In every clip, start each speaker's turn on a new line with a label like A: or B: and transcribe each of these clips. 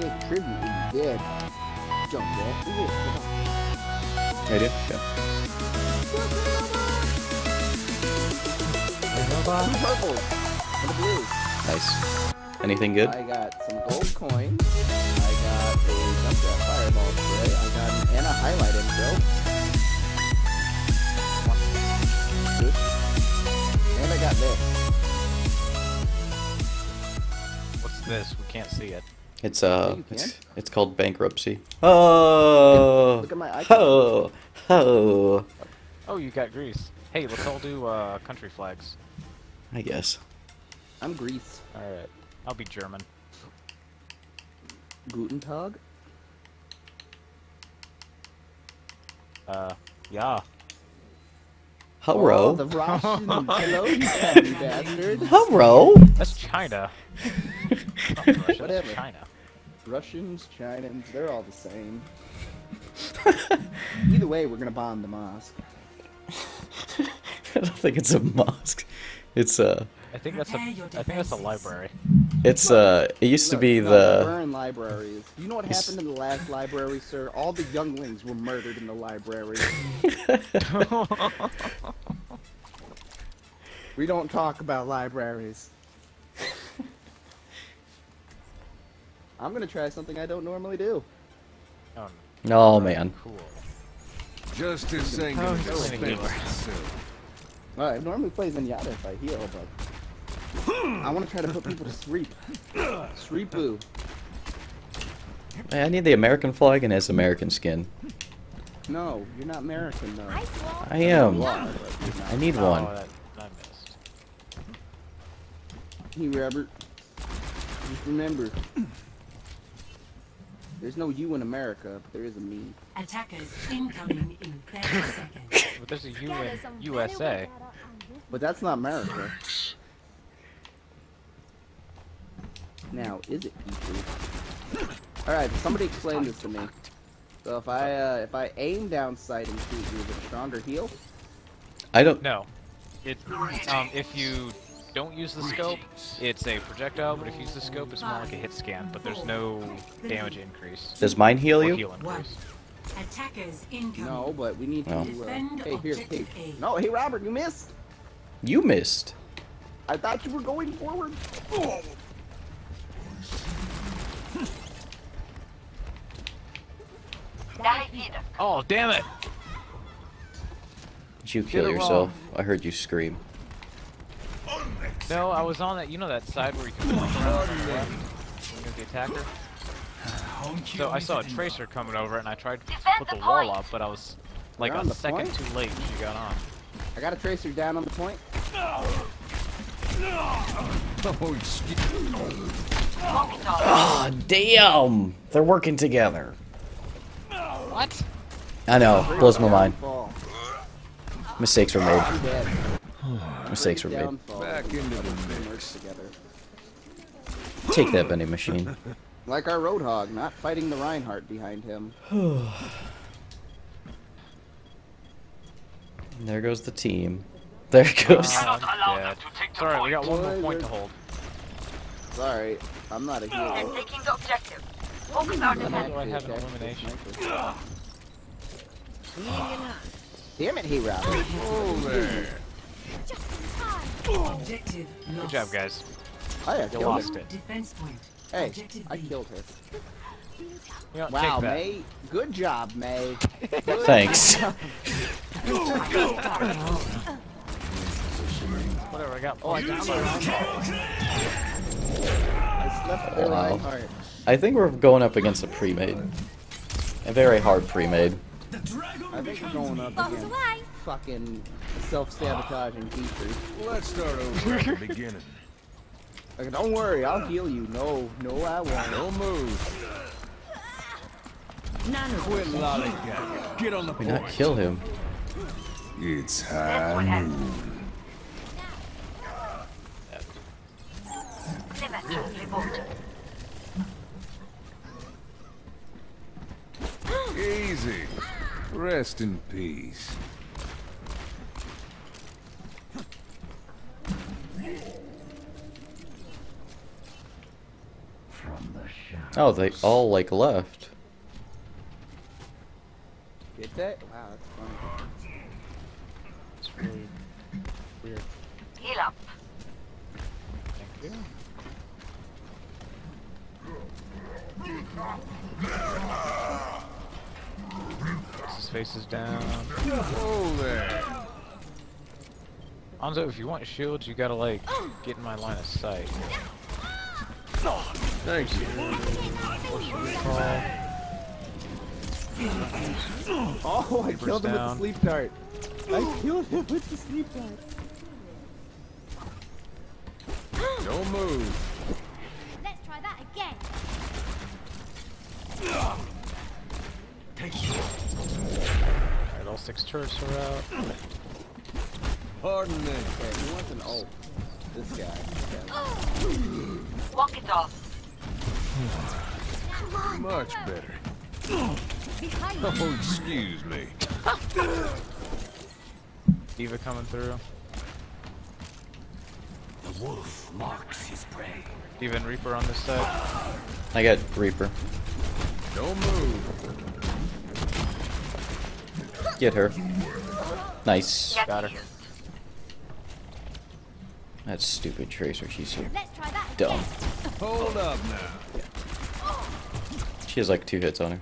A: can't contribute when you're dead. Jump ball. Ooh, come on.
B: I did? Yeah.
A: Two purples and a blue.
B: Nice. Anything good?
A: I got some gold coins. I got a jump jet fireball spray. I got an and a highlight intro. Good. And I got this.
C: What's this? We can't see it.
B: It's uh,
A: you
B: it's, it's called bankruptcy. Oh,
A: Look at my icon.
B: oh, oh.
C: Oh, you got Greece. Hey, let's all do uh, country flags.
B: I guess.
A: I'm Greece.
C: Alright. I'll be German.
A: Guten Tag.
C: Uh, yeah.
A: Oh,
B: Hello.
A: the Russian. Hello, you bastard.
B: Hello.
C: That's China. Not
A: Whatever.
C: China.
A: Russians, Chinans, they're all the same. Either way, we're gonna bomb the mosque.
B: I don't think it's a mosque. It's uh,
C: I think that's a. I think that's a library.
B: it's uh, it used to be
A: no,
B: the.
A: burn libraries. You know what
B: It's-
A: happened in the last library, sir? All the younglings were murdered in the library. we don't talk about libraries. I'm gonna try something I don't normally do.
C: Oh,
B: Oh man.
C: cool.
D: Justice ain't
C: Oh,
D: gonna
C: he's
D: dispense
C: playing a game.
D: itself.
A: Well, I normally play Zenyatta if I heal, but I want to try to put people to sleep. Sleepoo.
B: Hey, I need the American flag and his American skin.
A: No, you're not American though.
B: I am.
A: You are, but you're not.
B: I need
C: Oh,
B: one.
C: that, I missed.
A: Hey, Robert. Just remember, there's no you in America, but there is a me.
E: Attackers incoming in 30 seconds.
C: But there's a U in USA.
A: But that's not America. Now, is it Petrie? Alright, somebody explain this to me. So if I uh, if I aim down sight and shoot you, is it a stronger heal?
B: I don't.
C: No. It. Um, if you don't use the scope, it's a projectile. But if you use the scope, it's more like a hit scan. But there's no damage increase.
B: Does mine heal you?
C: heal.
E: Attackers incoming.
A: No, but we need to.
B: No.
A: Uh,
E: Defend
A: hey, here, hey. No, hey, Robert, you missed.
B: You missed.
A: I thought you were going forward.
C: Oh, damn it!
B: Did you kill
C: it
B: yourself? I heard you scream.
C: No, I was on that. You know that side where you can flank around on the left when you're the attacker. So I saw a tracer coming over, and I tried to put the wall up, but I was like a second
A: point?
C: too late. She got on.
A: I got a tracer down on the point.
D: Oh, excuse
B: damn! They're working together.
C: What?
B: I know. Blows my mind. Mistakes were made. Mistakes were made.
A: Downfall.
D: Back into the mix.
A: together.
B: Take that vending machine.
A: Like our Roadhog, not fighting the Reinhardt behind him.
B: There goes the team. There it goes.
C: Uh, I'm dead. Alright, we got one more point to hold.
A: Sorry, I'm not a hero.
F: Taking the objective. Focus our
C: How
F: defense.
C: do I have an elimination?
A: Damn it, hey Robert.
D: There.
E: Objective lost.
C: Good job, guys.
A: Oh yeah,
C: You lost it.
E: Defense point.
A: Hey,
E: Objective
A: I
E: B.
A: killed her.
C: You know,
A: Wow,
C: take that.
A: May. Good job, May. Good
B: Thanks.
A: job.
C: Whatever, I got
A: Oh, I
C: points.
A: downed the Reinhardt. I slept the
B: Wow.
A: Reinhardt.
B: I think we're going up against a pre-made. A very hard pre-made.
A: I think we're going up against fucking self-sabotaging Petrie.
D: Let's start over at the beginning.
A: Like, don't worry, I'll heal you. No, no, I won't.
D: No move. Quit lollygagging. Get on the
B: We not
D: point.
B: kill him.
D: It's high noon. Rest in peace.
B: Oh, they all like left.
C: His face is down.
D: Whoa there.
C: Anzo, if you want shields, you gotta like get in my line of sight.
D: Thank you.
A: Oh, I
C: Reaper's
A: killed him
C: down.
A: with the sleep dart. I killed him with the sleep dart.
D: Don't move.
G: Let's try that again.
C: Six turrets are out.
D: Pardon me.
A: Okay, he wants an ult. This guy. Okay.
F: Walk it off.
D: Much better.
G: Behind
D: Oh, excuse me.
C: D.Va coming through.
D: The wolf marks his prey.
C: D.Va and Reaper on this side.
B: I got Reaper.
D: Don't move.
B: Get her. Nice.
C: Got her.
F: healed.
B: That stupid Tracer, she's here.
G: Let's try that
B: Dumb.
D: Hold up now.
B: She has like two hits on her.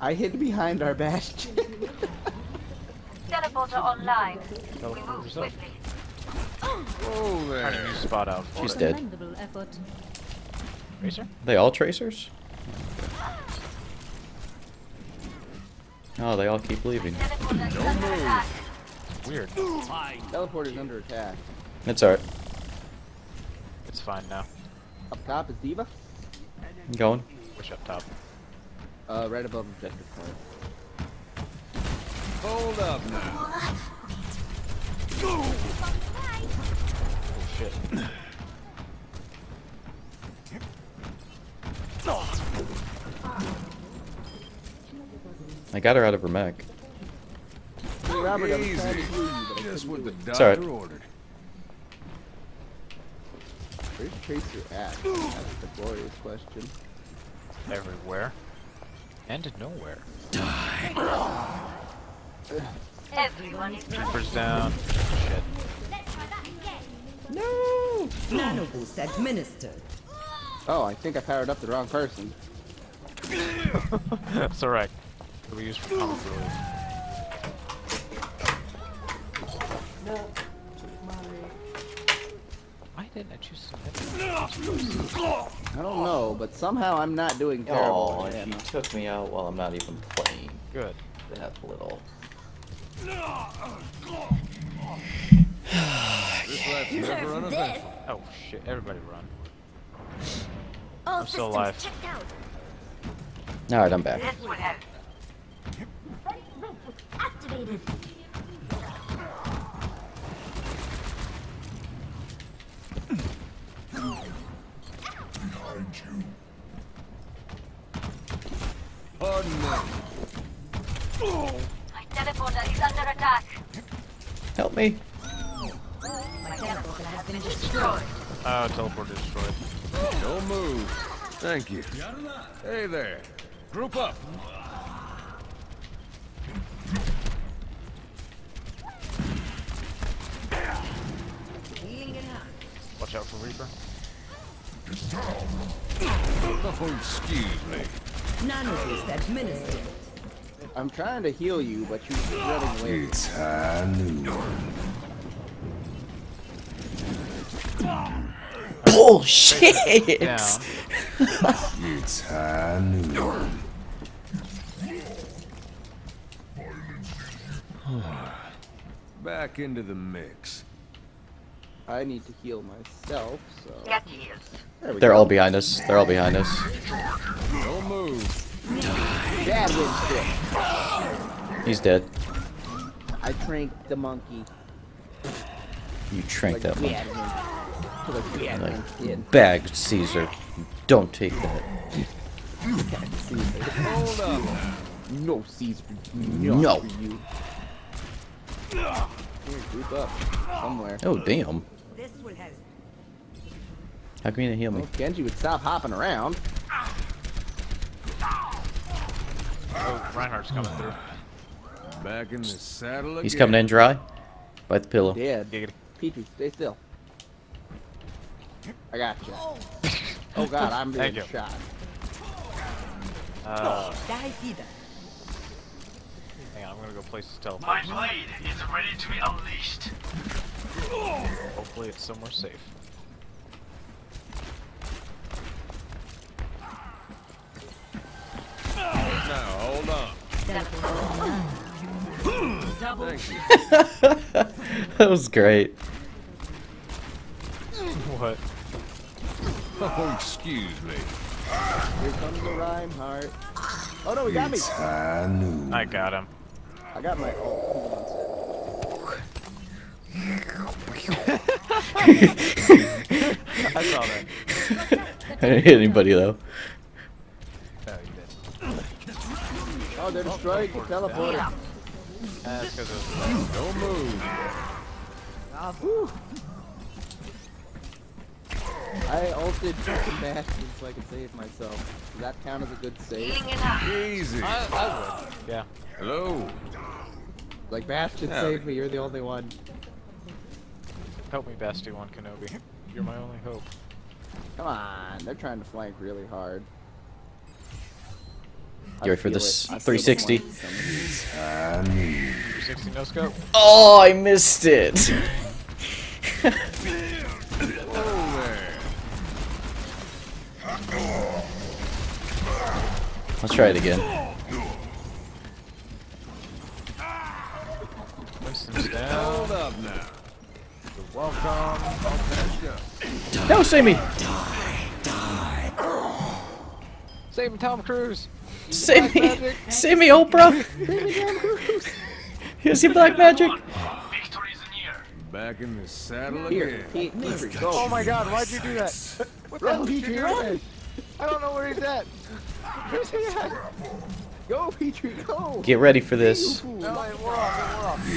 A: I hid behind our bastion.
F: Teleporter online. We move
C: Teleporter's up.
F: swiftly.
D: Whoa
C: Trying to
D: there.
C: spot out
B: She's dead.
C: Tracer?
B: They all Tracers? Oh, they all keep leaving.
F: Teleporter is under attack.
C: Weird.
A: Teleporter's under attack.
B: It's alright.
C: It's fine now.
A: Up top is D.Va.
B: I'm going.
C: Push up top.
A: Uh, right above objective point.
D: Hold up now.
C: Oh shit.
B: I got her out of her mech.
A: Hey, Robert, I was
D: Easy.
A: trying to heal you, but I
D: Just
A: couldn't
D: what the
A: do it.
B: It's alright.
D: ordered.
A: Where's Tracer at? That's the glorious question.
C: Everywhere. And nowhere. Die.
F: Everyone is
C: Reaper's down. Shit.
G: Let's try that again.
A: No!
H: Nano boost administered.
A: Oh, I think I powered up the wrong person.
C: That's alright. It'll be used for comic relief. Why didn't I choose some
A: I don't know, but somehow I'm not doing terrible.
B: Oh,
A: with
B: and
A: ammo.
B: took me out while I'm not even playing.
C: Good.
B: That little.
D: This lap's never uneventful.
C: Oh shit, everybody run.
G: All
C: I'm still
G: systems
C: alive.
G: checked out.
B: Alright, I'm back.
F: This will help.
G: Activated.
D: Pardon me.
F: My teleporter is under attack.
B: Help me.
F: My teleporter has been destroyed.
C: Oh, teleporter destroyed.
D: Don't move. Thank you. Hey there. Group up.
H: Healing in hand.
C: Watch out for Reaper.
D: Oh, excuse me.
H: Nano boost administered.
A: I'm trying to heal you, but you're running away.
D: It's high noon.
B: Bullshit!
C: Down.
D: It's high noon. Back into the mix.
A: I need to heal myself, so. There we
B: They're
A: go.
B: all behind us. They're all behind us.
D: Don't move.
A: Dad wins shit.
B: He's dead.
A: I tranked the monkey.
B: You trank
A: Like
B: that
A: we
B: one.
A: had him. To the we had him kid.
B: Bag, Caesar. Don't take that.
D: Hold up.
A: No, Caesar.
B: No.
A: Not. Here, group up. Somewhere.
B: Oh, damn.
H: This will help.
B: How can you heal me?
A: Well, Genji would stop hopping around.
C: Oh, Reinhardt's coming through.
D: Back in the saddle again.
B: He's coming in dry. Bite the pillow.
A: Dead.
C: Giggity.
A: Petrie, stay still. I got you. Oh god, I'm being
C: Thank you.
A: shot.
C: Uh,
H: Die Vida.
C: hang on, I'm gonna go place his teleport.
I: My blade is ready to be unleashed.
C: Hopefully it's somewhere safe.
D: Now.
E: Double
B: that was great.
C: What?
D: Oh, excuse me.
A: Here comes the Reinhardt. Oh no, he got me.
C: I got him.
A: I got my. Oh,
C: I saw that.
B: I didn't hit anybody though.
C: Oh
A: they're destroyed. destroying the teleporter.
C: That's because of
D: Don't move.
A: I ulted fucking Bastion so I could save myself. Does that count as a good save?
D: Easy.
C: I, I would. Yeah.
D: Hello.
A: Like Bastion
D: Howdy.
A: saved me, you're the only one.
C: Help me, Bastion Kenobi. You're my only hope.
A: Come on, they're trying to flank really hard. I
B: You ready for this
A: it. I feel the
B: 360?
A: Uh,
C: 360 no scope.
B: Oh, I missed it. Let's try it again.
C: Winston's down.
D: Hold up now.
C: Welcome.
D: I'll patch you up.
B: No, save me.
C: Save him, Tom Cruise.
B: Save me. Save me, Oprah. Here's your black magic.
I: Victory is near.
D: Back in the saddle
A: Here,
D: again.
A: Pete, Petrie, go.
C: Oh my god, why'd you do that? What the hell did you do?
A: run!
C: I don't know where he's at. Where's he at?
A: Go, Petrie, go!
B: Get ready for this.
A: Ooh.
C: No, wait, we're off, we're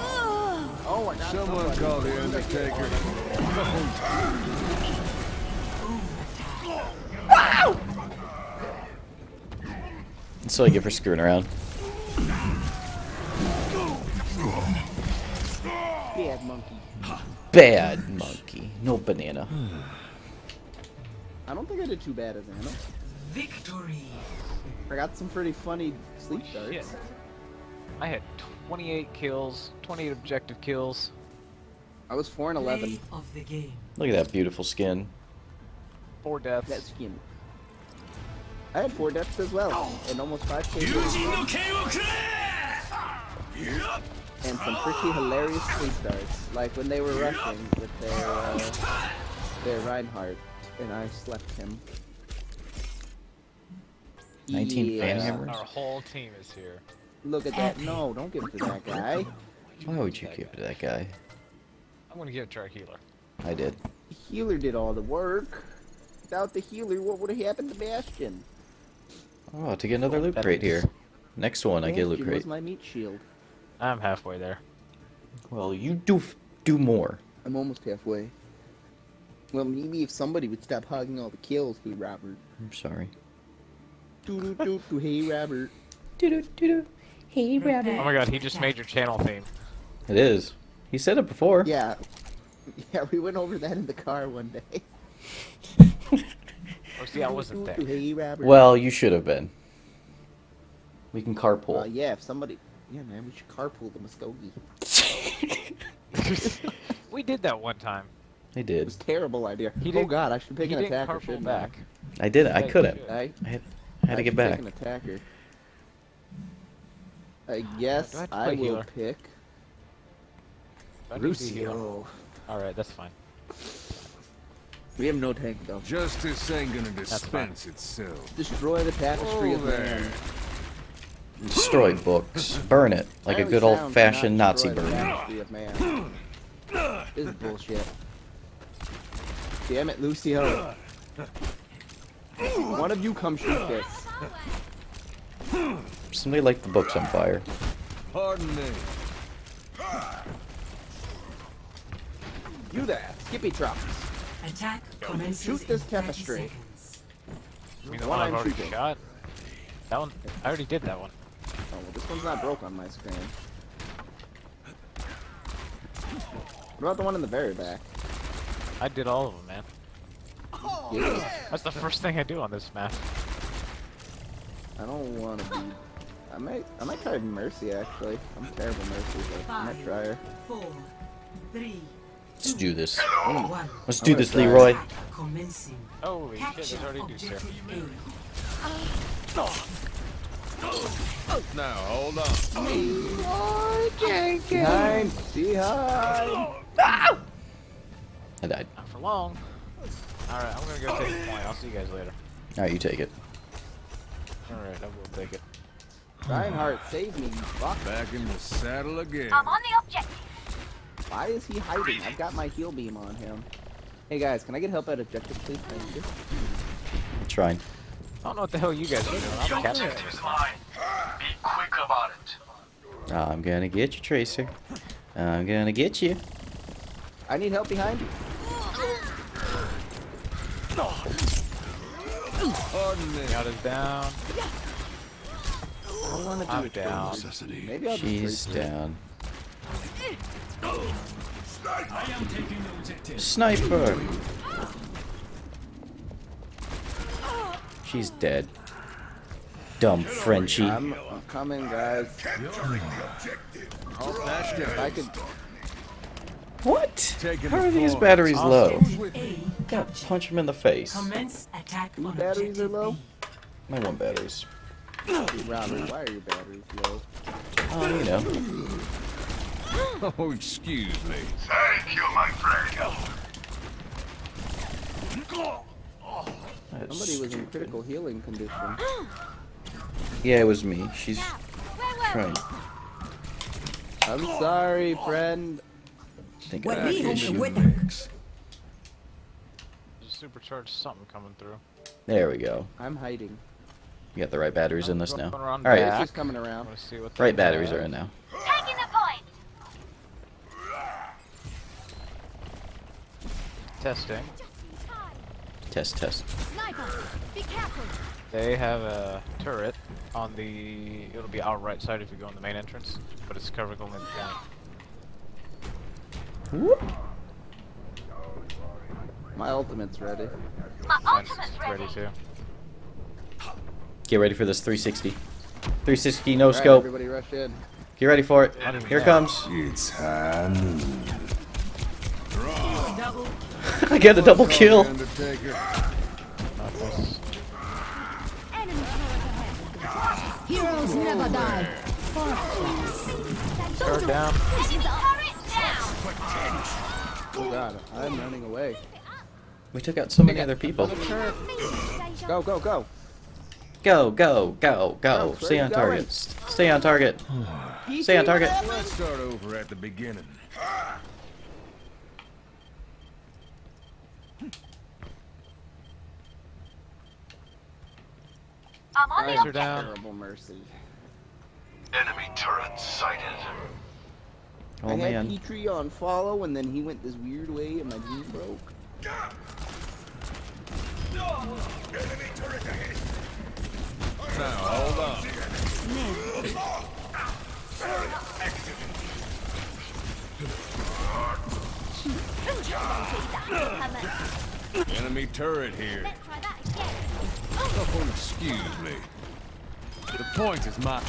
C: off.
E: Ten seconds remaining.
A: Oh my god.
D: Someone call the Undertaker.
B: That's what I get for screwing around.
A: Bad monkey.
B: Bad monkey. No banana.
A: I don't think I did too bad as Ana.
E: Victory.
A: I got some pretty funny sleep darts.
C: Shit. I had 28 kills, 28 objective kills.
A: I was 4 and 11.
E: Of the game.
B: Look at that beautiful skin.
C: Four deaths.
A: That skin. I had 4 deaths as well. And almost 5 kills. And some pretty hilarious sleep darts. Like when they were rushing with their, uh, their Reinhardt. And I slept him.
B: 19 fan
A: Yeah.
B: hammers?
C: Our whole team is here.
A: Look at that. No, don't give it to that guy.
B: Why would you give it to that guy?
C: I'm gonna give it to our healer.
B: I did.
A: The healer did all the work. Without the healer, what would have happened to Bastion?
B: Oh, to get another loot crate here. Next one, I get a loot
A: Bastion was
B: crate.
A: my meat shield.
C: I'm halfway there.
B: Well, you do f- do more.
A: I'm almost halfway. Well, maybe if somebody would stop hogging all the kills, hey Robert.
B: I'm sorry.
A: Do doo do doo, hey Robert.
B: Hey, rabbit.
C: Oh my god, he just made your channel theme.
B: It is. He said it before.
A: Yeah, yeah, we went over that in the car one day.
C: Oh, see, I wasn't
A: Doo doo,
C: there.
A: Hey Robert.
B: Well, you should have been. We can carpool.
A: Uh, yeah, if somebody, yeah, man, we should carpool the Muskogee.
C: we did that one time.
B: I did.
A: It was a terrible idea.
C: He
A: oh
C: did-
A: God, I should pick
C: he
A: an attacker.
C: carpool
A: shouldn't
C: back.
B: I did.
C: It.
B: I
C: couldn't.
A: I?
B: I had, I had to get back.
A: An attacker. I guess
C: Do I
A: I will
C: healer?
A: pick
C: I need to be healer.
A: Lucio.
C: Alright, that's fine.
A: We have no tank though.
D: Justice ain't gonna dispense itself.
A: Destroy the tapestry of
D: there.
A: land.
B: Destroy books. Burn it like a good old fashioned Nazi
A: destroy
B: burn.
A: tapestry of man. This is bullshit. Damn it, Lucio. One of you come shoot this.
B: Somebody light the books on fire.
D: Pardon me.
A: You there, Skippy trucks.
E: Attack commences
A: Shoot this
E: in 30
A: tapestry.
E: seconds.
C: I mean, the
A: One
C: one I've
A: I'm
C: already
A: shooting.
C: shot. That one, I already did that one.
A: Oh, well, this one's not broke on my screen. What about the one in the very back?
C: I did all of them, man.
A: Oh, Yeah.
C: That's the first thing I do on this map.
A: I don't want to be. I might. I might try Mercy actually. I'm terrible Mercy, but I might try her.
E: Four, three,
B: Let's do this.
E: one.
B: Let's do this,
A: gonna try.
B: Leroy.
E: Attack commencing.
C: Holy shit,
E: Capture
C: there's already deuce here.
E: objective A.
D: Now, hold on.
A: Behind, behind.
B: I died.
C: Not for long. Alright, I'm gonna go take the point. I'll see you guys later.
B: Alright, you take it.
C: Alright, I will take it.
A: Reinhardt, save me, you fuck.
D: Back in the saddle again.
G: I'm on the objective.
A: Why is he hiding? I've got my heal beam on him. Hey guys, can I get help at objective, please? Thank you.
B: Trying.
C: I don't know what the hell you guys are doing. I'm
I: Your
C: capturing
I: objective is mine. Be quick about it.
B: I'm gonna get you, Tracer. I'm gonna get you.
A: I need help behind.
D: Pardon me.
C: Yacht is down.
A: I want to do
C: I'm
A: it.
C: down.
A: Maybe I'll just
B: She's
A: wait for it.
B: down. Sniper! She's dead. Dumb Frenchie.
A: I'm, I'm coming, guys.
D: All patched
A: If I
D: up.
A: could.
B: What?
D: Taking
B: How are these batteries low? Gotta punch him in the face.
E: Commence attack
A: Whose
E: on
A: batteries are
E: objective
A: low?
E: B.
B: My one batteries.
A: Robert, why are your batteries low?
B: Oh, you know.
D: Oh, excuse me.
I: Thank you, my friend.
B: That's
A: Somebody was in critical healing condition.
B: Yeah, it was me. She's trying.
A: I'm sorry, friend.
B: Thinking
H: What
B: about
H: we
B: it.
H: home with
C: There's a supercharged something coming through.
B: There we go.
A: I'm hiding.
B: You got the right batteries in this now.
C: Going around
B: Alright.
C: Back.
A: just coming around.
C: want to see what they
B: Right batteries
C: have.
B: are in now.
G: Taking the point.
C: Testing.
G: Just in time.
B: Test, test.
G: Sniper, be careful.
C: They have a turret on the. It'll be our right side if you go in the main entrance, but it's covering only the down.
A: My ultimate's ready.
G: My ultimate's
C: ready
G: ready.
C: too.
B: Get ready for this 360. 360 no
A: Alright,
B: scope.
A: everybody rush in.
B: Get ready for it.
C: Not even
B: Here it comes.
D: It's
E: Double
B: I get a double kill.
D: Undertaker.
C: Not this.
G: Enemy turret ahead.
F: Heroes never die.
C: Turret down.
G: Enemy turret down.
A: Oh god, I'm running away.
B: We took out so many other people.
A: Go, go, go.
B: Go, go, go, go.
A: Go,
B: Stay on target.
A: going?
B: Stay on target. Stay on target.
D: Let's start over at the beginning.
G: I'm on the
C: Guys are down.
A: Terrible mercy.
I: Enemy turret sighted.
B: Oh
A: I had
B: man.
A: Petrie on follow, and then he went this weird way, and my knee broke.
D: Now, hold on. Enemy turret here.
G: Let's try that again.
D: Oh, excuse me. The point is mine.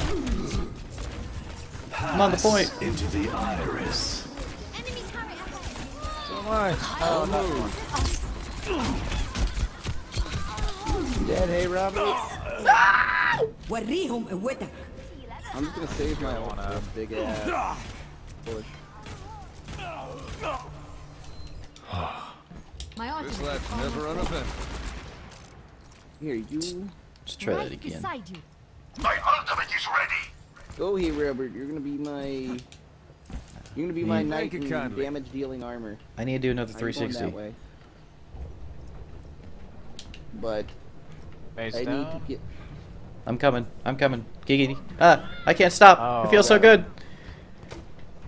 B: I'm on the point.
I: Into the iris.
G: Enemy turret ahead.
C: So am I.
D: I'll move.
A: Dead, hey Robert. Ah!
H: وريهم قوتك
A: I'm just gonna save my ult for a big ass push.
G: My ultimate
D: This
G: is
D: lap's
G: almost
D: never
G: ready.
D: unoffended.
A: Here, you
B: Let's try that
G: Right
B: again.
G: beside you.
I: My ultimate is ready.
A: go here, Robert. You're gonna be my. You're gonna be my
B: Mm.
A: knight
D: Thank you
A: in
D: kindly.
A: damage dealing armor.
B: I need to do another
A: I'm going
B: 360.
A: that way. But
C: Maze
A: I need to
C: down.
A: get.
B: I'm coming. I'm coming. Giggity. Ah, I can't stop.
C: Oh,
B: it feels so good.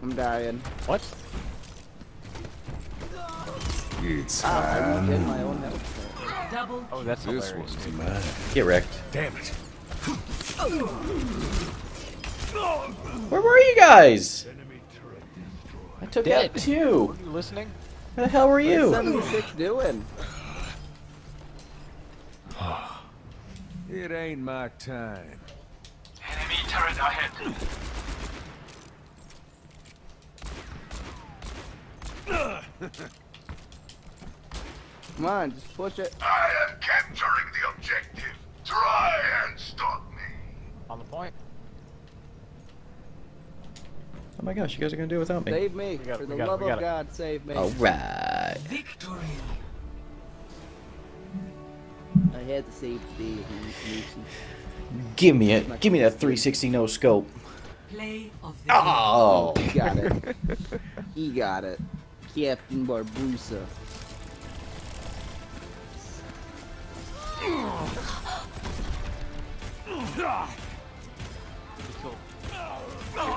A: I'm dying.
C: What?
D: It's
A: Ah, I
D: time.
A: regen my own health.
H: Double.
C: Oh, that's
D: This
C: hilarious.
D: one's mine.
B: Get wrecked.
D: Damn it.
B: Where were you guys? I took
C: Dead.
B: out two.
C: Are you listening?
B: Where the hell were you?
A: What's
B: you?
A: 76 doing?
D: It ain't my time.
I: Enemy turret ahead.
A: Come on, just push it.
I: I am capturing the objective. Try and stop me.
C: On the point.
B: Oh my gosh, you guys are gonna do it without me.
A: Save me.
C: We got
A: For
C: we
A: the
C: got it,
A: love of
C: it.
A: God, save me.
B: Alright.
H: Victory.
A: I had to save the day.
B: Give me it. Give me that 360 no scope.
H: Play of the
B: Oh.
A: He got it. he got it. Captain
C: Barbossa.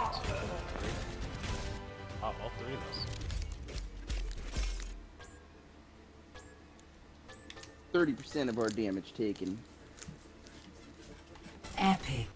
C: 30% of
A: our damage taken. Epic.